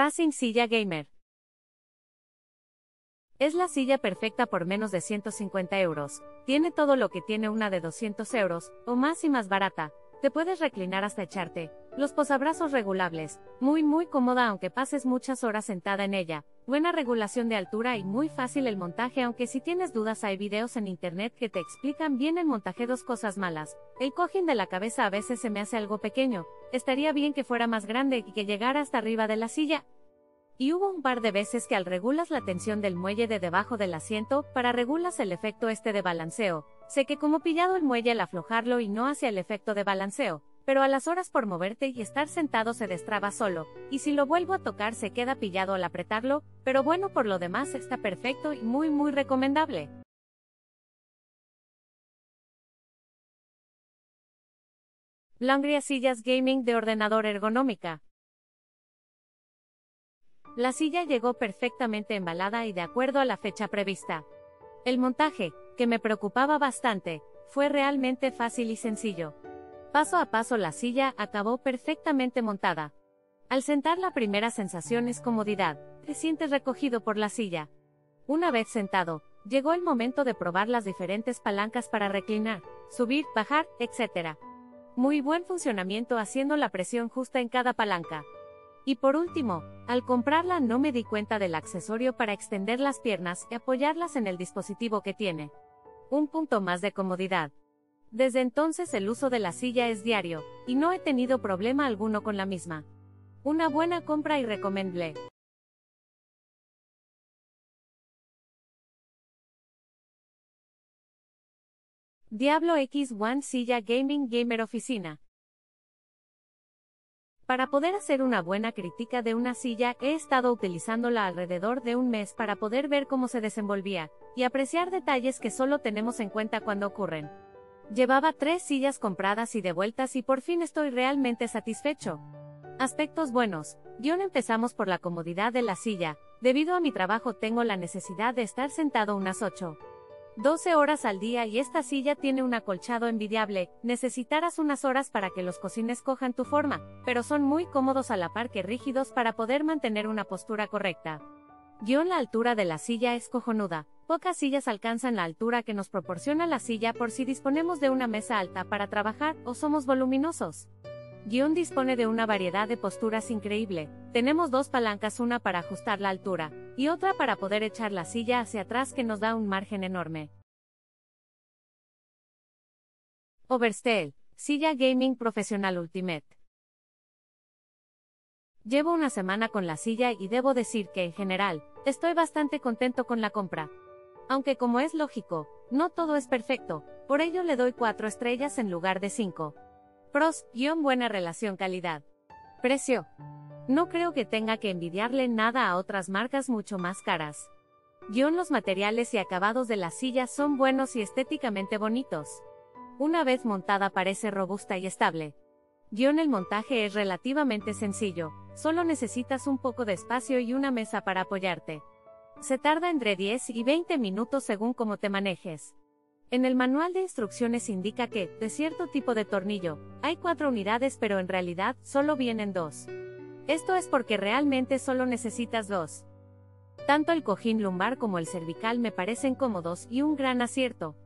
Racing Silla Gamer. Es la silla perfecta por menos de 150 euros. Tiene todo lo que tiene una de 200 euros, o más y más barata. Te puedes reclinar hasta echarte. Los posabrazos regulables. Muy muy cómoda aunque pases muchas horas sentada en ella. Buena regulación de altura y muy fácil el montaje aunque si tienes dudas hay videos en internet que te explican bien el montaje dos cosas malas. El cojín de la cabeza a veces se me hace algo pequeño. Estaría bien que fuera más grande y que llegara hasta arriba de la silla. Y hubo un par de veces que al regulas la tensión del muelle de debajo del asiento, para regulas el efecto este de balanceo. Sé que como pillado el muelle al aflojarlo y no hacia el efecto de balanceo, pero a las horas por moverte y estar sentado se destraba solo, y si lo vuelvo a tocar se queda pillado al apretarlo, pero bueno por lo demás está perfecto y muy muy recomendable. Langria Sillas Gaming de ordenador ergonómica. La silla llegó perfectamente embalada y de acuerdo a la fecha prevista. El montaje, que me preocupaba bastante, fue realmente fácil y sencillo. Paso a paso la silla acabó perfectamente montada. Al sentar la primera sensación es comodidad, te sientes recogido por la silla. Una vez sentado, llegó el momento de probar las diferentes palancas para reclinar, subir, bajar, etc. Muy buen funcionamiento haciendo la presión justa en cada palanca. Y por último, al comprarla no me di cuenta del accesorio para extender las piernas y apoyarlas en el dispositivo que tiene. Un punto más de comodidad. Desde entonces el uso de la silla es diario, y no he tenido problema alguno con la misma. Una buena compra y recomendable. Diablo X1 Silla Gaming Gamer Oficina. Para poder hacer una buena crítica de una silla, he estado utilizándola alrededor de un mes para poder ver cómo se desenvolvía, y apreciar detalles que solo tenemos en cuenta cuando ocurren. Llevaba tres sillas compradas y devueltas y por fin estoy realmente satisfecho. Aspectos buenos. Guión empezamos por la comodidad de la silla. Debido a mi trabajo tengo la necesidad de estar sentado unas 8. 12 horas al día y esta silla tiene un acolchado envidiable, necesitarás unas horas para que los cocines cojan tu forma, pero son muy cómodos a la par que rígidos para poder mantener una postura correcta. Guión la altura de la silla es cojonuda, pocas sillas alcanzan la altura que nos proporciona la silla por si disponemos de una mesa alta para trabajar o somos voluminosos. Guión dispone de una variedad de posturas increíble, tenemos dos palancas una para ajustar la altura, y otra para poder echar la silla hacia atrás que nos da un margen enorme. Overstell, silla gaming profesional Ultimate. Llevo una semana con la silla y debo decir que en general, estoy bastante contento con la compra. Aunque como es lógico, no todo es perfecto, por ello le doy 4 estrellas en lugar de 5. Pros, buena relación calidad. Precio. No creo que tenga que envidiarle nada a otras marcas mucho más caras. Guión los materiales y acabados de la silla son buenos y estéticamente bonitos. Una vez montada parece robusta y estable. Guión el montaje es relativamente sencillo, solo necesitas un poco de espacio y una mesa para apoyarte. Se tarda entre 10 y 20 minutos según cómo te manejes. En el manual de instrucciones indica que, de cierto tipo de tornillo, hay cuatro unidades pero en realidad solo vienen dos. Esto es porque realmente solo necesitas dos. Tanto el cojín lumbar como el cervical me parecen cómodos y un gran acierto.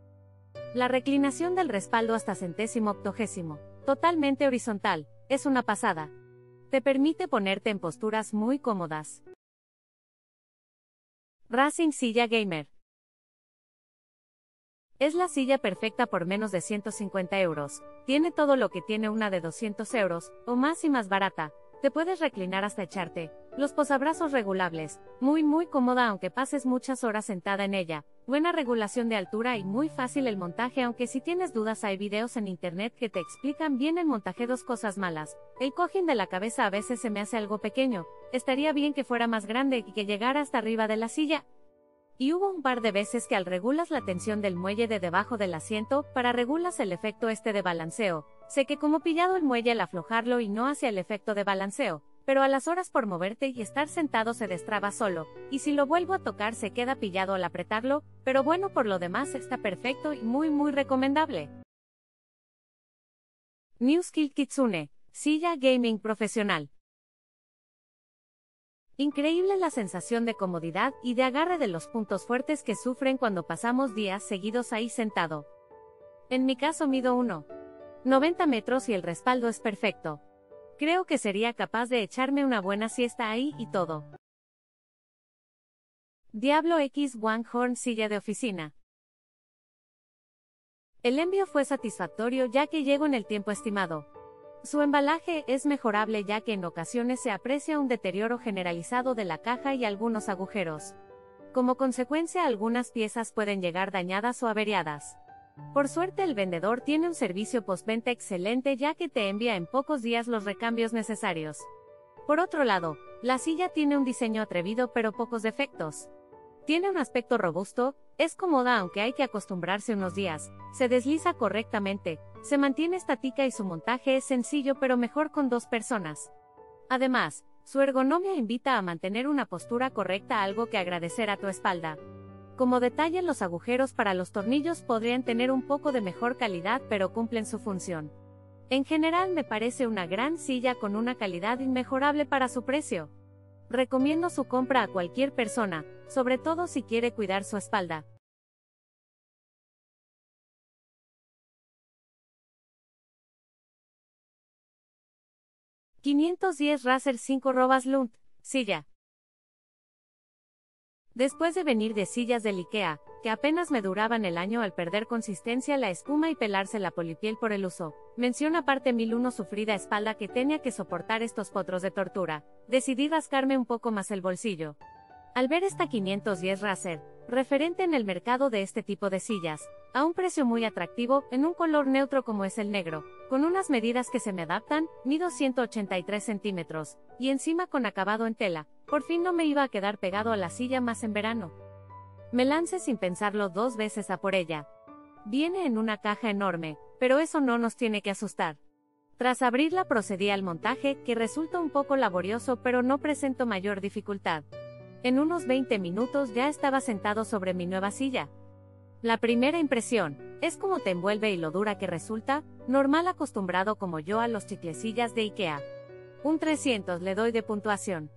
La reclinación del respaldo hasta centésimo octogésimo, totalmente horizontal, es una pasada. Te permite ponerte en posturas muy cómodas. Racing Silla Gamer. Es la silla perfecta por menos de 150 euros. Tiene todo lo que tiene una de 200 euros, o más y más barata, te puedes reclinar hasta echarte. Los posabrazos regulables. Muy muy cómoda aunque pases muchas horas sentada en ella. Buena regulación de altura y muy fácil el montaje aunque si tienes dudas hay videos en internet que te explican bien el montaje dos cosas malas. El cojín de la cabeza a veces se me hace algo pequeño. Estaría bien que fuera más grande y que llegara hasta arriba de la silla. Y hubo un par de veces que al regulas la tensión del muelle de debajo del asiento, para regulas el efecto este de balanceo, Sé que como pillado el muelle al aflojarlo y no hacia el efecto de balanceo, pero a las horas por moverte y estar sentado se destraba solo, y si lo vuelvo a tocar se queda pillado al apretarlo, pero bueno por lo demás está perfecto y muy muy recomendable. New Skill Kitsune, silla gaming profesional. Increíble la sensación de comodidad y de agarre de los puntos fuertes que sufren cuando pasamos días seguidos ahí sentado. En mi caso mido 1. 90 metros y el respaldo es perfecto. Creo que sería capaz de echarme una buena siesta ahí y todo. Diablo X One Horn Silla de Oficina. El envío fue satisfactorio ya que llegó en el tiempo estimado. Su embalaje es mejorable ya que en ocasiones se aprecia un deterioro generalizado de la caja y algunos agujeros. Como consecuencia algunas piezas pueden llegar dañadas o averiadas. Por suerte el vendedor tiene un servicio postventa excelente ya que te envía en pocos días los recambios necesarios. Por otro lado, la silla tiene un diseño atrevido pero pocos defectos. Tiene un aspecto robusto, es cómoda aunque hay que acostumbrarse unos días, se desliza correctamente, se mantiene estática y su montaje es sencillo pero mejor con dos personas. Además, su ergonomia invita a mantener una postura correcta algo que agradecer a tu espalda. Como detalle los agujeros para los tornillos podrían tener un poco de mejor calidad pero cumplen su función. En general me parece una gran silla con una calidad inmejorable para su precio. Recomiendo su compra a cualquier persona, sobre todo si quiere cuidar su espalda. ¿510 Razer 5 Robas Lund, silla. Después de venir de sillas del IKEA, que apenas me duraban el año al perder consistencia la espuma y pelarse la polipiel por el uso, menciona parte 1001 sufrida espalda que tenía que soportar estos potros de tortura, decidí rascarme un poco más el bolsillo. Al ver esta 510 Racer, referente en el mercado de este tipo de sillas, a un precio muy atractivo, en un color neutro como es el negro, con unas medidas que se me adaptan, mido 183 centímetros, y encima con acabado en tela, por fin no me iba a quedar pegado a la silla más en verano. Me lancé sin pensarlo dos veces a por ella. Viene en una caja enorme, pero eso no nos tiene que asustar. Tras abrirla procedí al montaje, que resulta un poco laborioso pero no presento mayor dificultad. En unos 20 minutos ya estaba sentado sobre mi nueva silla. La primera impresión, es como te envuelve y lo dura que resulta, normal acostumbrado como yo a los chiclecillas de IKEA. Un 300 le doy de puntuación.